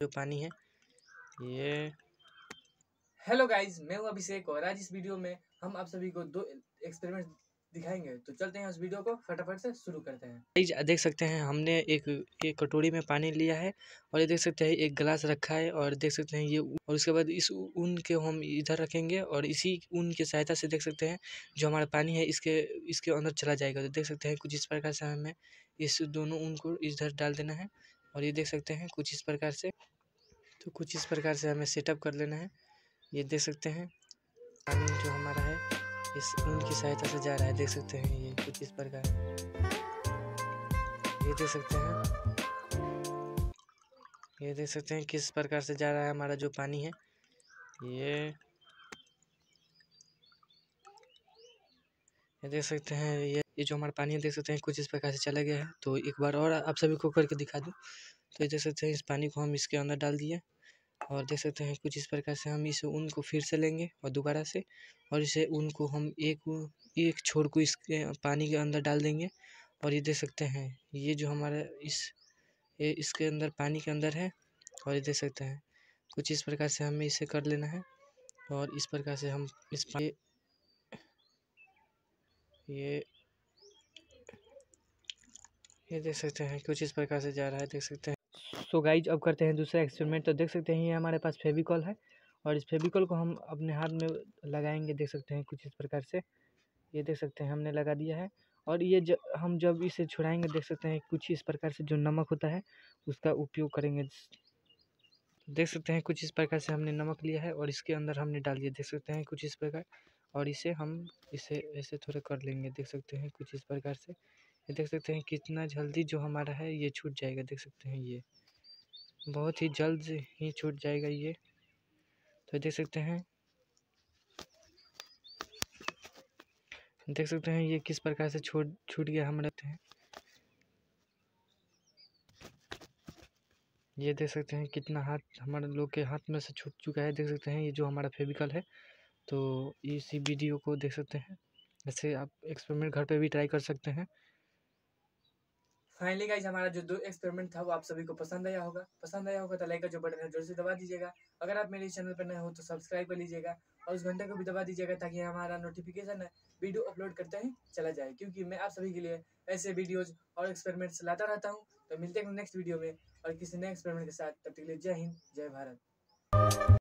जो पानी है। ये हेलो गाइस मैं हूँ अभिषेक और आज इस वीडियो में हम आप सभी को दो एक्सपेरिमेंट दिखाएँगे। तो चलते हैं उस वीडियो को फटाफट से शुरू करते हैं। गाइस देख सकते हैं हमने एक एक कटोरी में पानी लिया है और ये देख सकते हैं एक गिलास रखा है और देख सकते हैं ये और उसके बाद इस ऊन के हम इधर रखेंगे और इसी ऊन की सहायता से देख सकते हैं जो हमारा पानी है इसके इसके अंदर चला जाएगा। तो देख सकते हैं कुछ इस प्रकार से हमें इस दोनों ऊन को इधर डाल देना है। और ये देख सकते हैं कुछ इस प्रकार से। तो कुछ इस प्रकार से हमें सेटअप कर लेना है। ये देख सकते हैं। पानी जो हमारा है, इस ऊन की सहायता से जा रहा है। देख सकते हैं ये कुछ इस प्रकार। ये देख सकते हैं। ये देख सकते हैं किस प्रकार से जा रहा है हमारा जो पानी है। ये ये देख सकते हैं, ये ये जो हमारा पानी है देख सकते हैं कुछ इस प्रकार से चला गया है। तो एक बार और आप सभी को करके दिखा दूँ। तो ये देख सकते हैं इस पानी को हम इसके अंदर डाल दिए और देख सकते हैं कुछ इस प्रकार से हम इस ऊन को फिर से लेंगे और दोबारा से और इसे ऊन को हम एक एक छोर को इसके पानी के अंदर डाल देंगे और ये देख सकते हैं ये जो हमारा इस, ये इसके अंदर पानी के अंदर है और ये देख सकते हैं कुछ इस प्रकार से हमें इसे कर लेना है और इस प्रकार से हम इस ये ये देख सकते हैं कुछ इस प्रकार से जा रहा है देख सकते हैं। सो गाइज़ अब करते हैं दूसरा एक्सपेरिमेंट तो देख सकते हैं ये हमारे पास फेविकॉल है और इस फेविकॉल को हम अपने हाथ में लगाएँगे देख सकते हैं कुछ इस प्रकार से। ये देख सकते हैं हमने लगा दिया है और ये ज, हम जब इसे छुड़ाएँगे देख सकते हैं कुछ इस प्रकार से जो नमक होता है उसका उपयोग करेंगे। देख सकते हैं कुछ इस प्रकार से हमने नमक लिया है और इसके अंदर हमने डाल दिया देख सकते हैं कुछ इस प्रकार और इसे हम इसे ऐसे थोड़ा कर लेंगे देख सकते हैं कुछ इस प्रकार से। देख सकते हैं कितना जल्दी जो हमारा है, ये छूट जाएगा। देख सकते हैं ये। बहुत ही जल्द ही छूट जाएगा ये। तो देख सकते हैं। देख सकते हैं ये किस प्रकार से छूट छूट गया हम रहते हैं ये देख सकते हैं कितना हाथ हमारे लोग के हाथ में से छूट चुका है। देख सकते हैं ये जो हमारा फेविकल है। तो इसी वीडियो को देख सकते हैं। ऐसे आप एक्सपेरिमेंट घर पे भी ट्राई कर सकते हैं। फाइनली गाइज़ हमारा जो दो एक्सपेरिमेंट था, वो आप सभी को पसंद आया होगा। पसंद आया होगा तो लाइक का जो बटन है ज़ोर से दबा दीजिएगा। अगर आप मेरे चैनल पर नए हो तो सब्सक्राइब कर लीजिएगा और उस घंटे को भी दबा दीजिएगा ताकि हमारा नोटिफिकेशन है वीडियो अपलोड करते ही चला जाए। क्योंकि मैं आप सभी के लिए ऐसे वीडियोज़ और एक्सपेरिमेंट्स लाता रहता हूँ। तो मिलते हैं नेक्स्ट वीडियो में और किसी नए एक्सपेरिमेंट के साथ, तब तक के लिए जय हिंद, जय भारत।